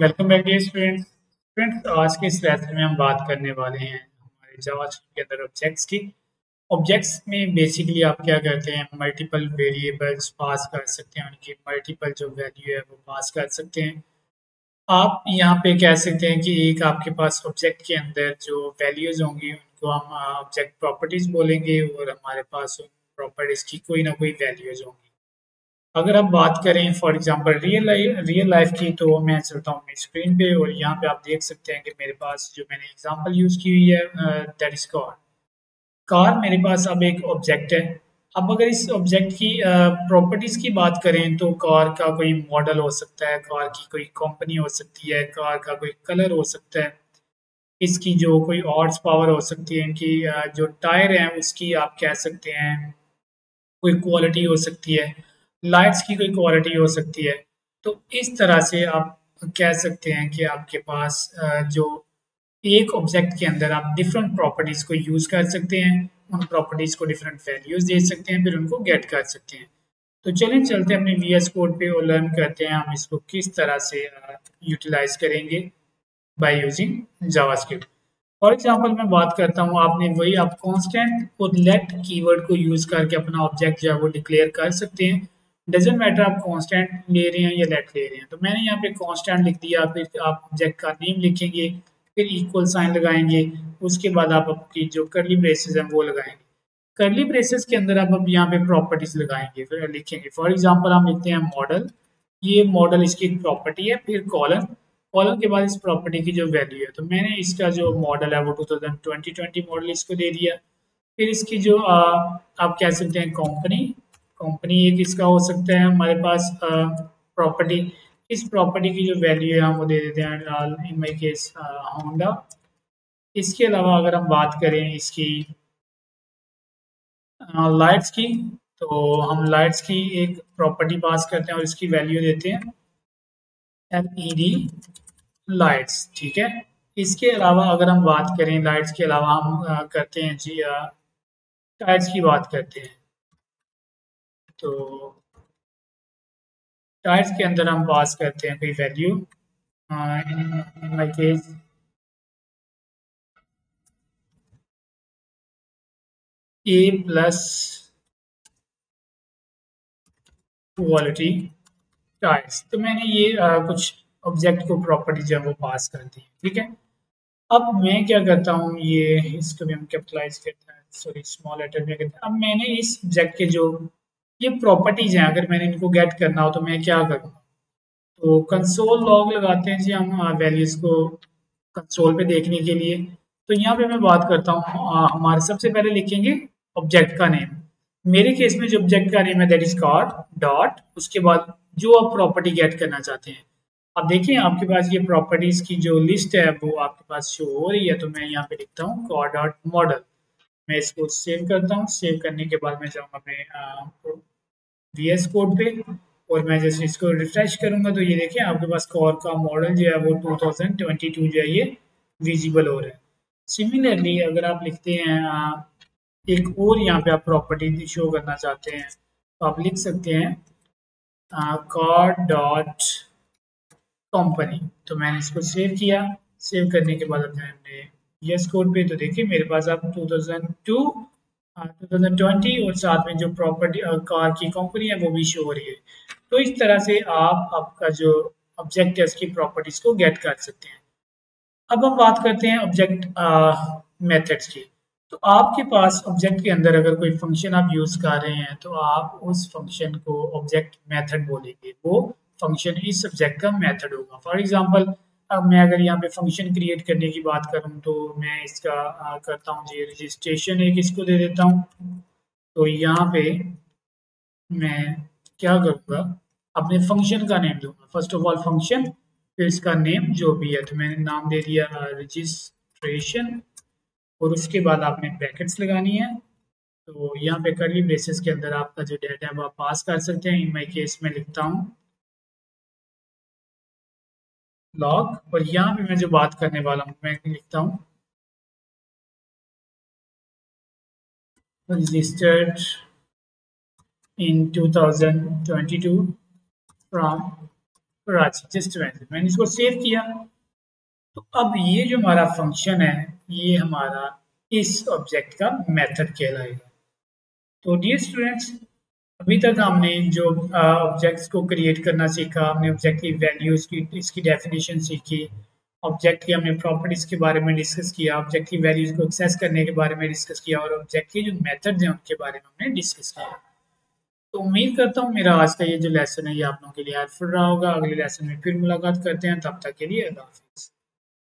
Welcome back dear students students आज के इस लेसन में हम बात करने वाले हैं हमारे जावास्क्रिप्ट के अंदर ऑब्जेक्ट्स की। ऑब्जेक्ट्स में बेसिकली आप क्या करते हैं? मल्टीपल वेरिएबल्स पास कर सकते हैं, उनकी मल्टीपल जो वैल्यू है वो पास कर सकते हैं। आप यहाँ पे कह सकते हैं कि एक आपके पास ऑब्जेक्ट के अंदर जो वैल्यूज़ होंगी, उनको हम ऑब्जेक्ट प्रॉपर्टीज़ बोलेंगे और हमारे पास उन प्रॉपर्टीज़ की कोई ना कोई वैल्यूज़ होंगी। अगर आप बात करें for example real life real life की तो मैं चलता हूँ स्क्रीन पे और यहाँ पे आप देख सकते हैं कि मेरे पास जो मैंने एग्जांपल यूज़ की हुई है दैट इज़ कार कार मेरे पास अब एक ऑब्जेक्ट है। अब अगर इस ऑब्जेक्ट की प्रॉपर्टीज़ की बात करें तो कार का कोई मॉडल हो सकता है कार की कोई कंपनी हो सकती है कार का कोई कलर हो सकता है। इसकी जो कोई ऑर्ड्स पावर हो सकती है, इनकी जो टायर हैं, उसकी आप कह सकते हैं, कोई क्वालिटी हो सकती है। लाइट्स की कोई क्वालिटी हो सकती है। तो इस तरह से आप कह सकते हैं कि आपके पास जो एक ऑब्जेक्ट के अंदर आप डिफरेंट प्रॉपर्टीज़ को यूज़ कर सकते हैं, उन प्रॉपर्टीज़ को डिफरेंट वैल्यूज़ दे सकते हैं, फिर उनको गेट कर सकते हैं। तो चलें चलते हैं अपने वी एस कोड पे और लर्न करते हैं हम इसको किस तरह से यूटिलाइज करेंगे by using JavaScript for example मैं बात करता हूँ, आपने वही आप कांस्टेंट और लेट कीवर्ड को यूज़ करके अपना ऑब्जेक्ट जो है वो डिक्लेयर कर सकते हैं। डजेंट मैटर आप कांस्टेंट ले रहे हैं या लेट ले रहे हैं। तो मैंने यहाँ पे कांस्टेंट लिख दिया फिर आप ऑब्जेक्ट का नेम लिखेंगे फिर इक्वल साइन लगाएँगे उसके बाद आप आपकी जो करली ब्रेसेस हैं वो लगाएँगे। करली ब्रेसेस के अंदर आप अब यहाँ पे प्रॉपर्टीज़ लगाएँगे फिर लिखेंगे। फॉर एग्ज़ाम्पल हम लिखते हैं मॉडल ये मॉडल इसकी प्रॉपर्टी है फिर कॉलन कॉलन के बाद इस प्रॉपर्टी की जो वैल्यू है तो मैंने इसका जो मॉडल है वो two thousand twenty twenty model इसको दे दिया। फिर इसकी जो आ, आप कह सकते हैं कंपनी कंपनी एक इसका हो सकता है? हमारे पास प्रॉपर्टी इस प्रॉपर्टी की जो वैल्यू है, हम वो दे देते हैं इन माई केस होंडा इसके अलावा अगर हम बात करें इसकी लाइट्स की तो हम लाइट्स की एक प्रॉपर्टी पास करते हैं और इसकी वैल्यू देते हैं एल ई डी लाइट्स ठीक है? इसके अलावा अगर हम बात करें लाइट्स के अलावा हम करते हैं जी टायर्स की बात करते हैं। तो टाइप्स के अंदर हम पास करते हैं कोई value in my case A plus quality types तो मैंने ये आ, कुछ ऑब्जेक्ट को प्रॉपर्टी जो है वो पास कर दी ठीक है? अब मैं क्या करता हूँ ये इसको भी हम कैपिटलाइज करते हैं सॉरी स्मॉल लेटर में करते हैं। अब मैंने इस ऑब्जेक्ट के जो ये प्रॉपर्टीज़ हैं, अगर मैंने इनको गेट करना हो तो मैं क्या करूँ? तो कंसोल लॉग लगाते हैं जी हम वैल्यूज़ को कंसोल पे देखने के लिए। तो यहाँ पे मैं बात करता हूँ हमारे सबसे पहले लिखेंगे ऑब्जेक्ट का नेम मेरे केस में जो ऑब्जेक्ट का नेम है दैट इज़ कार डॉट उसके बाद जो आप प्रॉपर्टी गेट करना चाहते हैं। आप देखिए आपके पास ये प्रॉपर्टीज़ की जो लिस्ट है, वो आपके पास शो हो रही है तो मैं यहाँ पे लिखता हूँ कार डॉट मॉडल मैं इसको सेव करता हूँ सेव करने के बाद मैं जाऊँगा अपने वी एस कोड पे और मैं जैसे इसको रिफ्रेश करूँगा तो ये देखिए, आपके पास कॉर का मॉडल जो है वो 2022 जो है ये विजिबल हो रहा है। सिमिलरली अगर आप लिखते हैं एक और यहाँ पे आप प्रॉपर्टी शो करना चाहते हैं तो आप लिख सकते हैं कार डॉट कंपनी तो मैंने इसको सेव किया। सेव करने के बाद अपने यस कोड पे तो देखिए, मेरे पास अब 2002 2020 और साथ में जो प्रॉपर्टी कार की कंपनी है, वो भी शो हो रही है। तो इस तरह से आप आपका जो ऑब्जेक्ट है उसकी प्रॉपर्टीज़ को गेट कर सकते हैं। अब हम बात करते हैं ऑब्जेक्ट मेथड्स की। तो आपके पास ऑब्जेक्ट के अंदर अगर कोई फ़ंक्शन आप यूज़ कर रहे हैं तो आप उस फ़ंक्शन को ऑब्जेक्ट मेथड बोलेंगे। वो फ़ंक्शन इस सब्जेक्ट का मेथड होगा। फॉर एग्जांपल अब मैं अगर यहाँ पे फ़ंक्शन क्रिएट करने की बात करूँ तो मैं इसका आ, करता हूँ जी रजिस्ट्रेशन एक इसको दे देता हूँ। तो यहाँ पे मैं क्या करूँगा अपने फ़ंक्शन का नेम दूँगा। फ़र्स्ट ऑफ़ ऑल फ़ंक्शन फिर इसका नेम जो भी है तो मैंने नाम दे दिया रजिस्ट्रेशन और उसके बाद आपने ब्रैकेट्स लगानी है। तो यहाँ पे करली बेसिस के अंदर आपका जो डेटा है वो आप पास कर सकते हैं। इन माई केस में लिखता हूँ लॉग और यहाँ पे मैं जो बात करने वाला हूँ, मैं लिखता हूँ। Registered in 2022 from Ranchi just मैंने इसको सेव किया। तो अब ये जो हमारा फ़ंक्शन है, ये हमारा इस ऑब्जेक्ट का मेथड कहलाएगा। तो डियर स्टूडेंट्स अभी तक हमने जो ऑब्जेक्ट्स को क्रिएट करना सीखा, हमने ऑब्जेक्ट की वैल्यूज़ की, इसकी डेफिनेशन सीखी ऑब्जेक्ट की हमने प्रॉपर्टीज़ के बारे में डिस्कस किया ऑब्जेक्ट की वैल्यूज़ को एक्सेस करने के बारे में डिस्कस किया और ऑब्जेक्ट के जो मेथड्स हैं उनके बारे में हमने डिस्कस किया। तो उम्मीद करता हूँ मेरा आज का ये जो लेसन है, ये आप लोगों के लिए हेल्पफुल रहा होगा। अगले लेसन में फिर मुलाकात करते हैं, तब तक के लिए अल्लाह हाफिज़।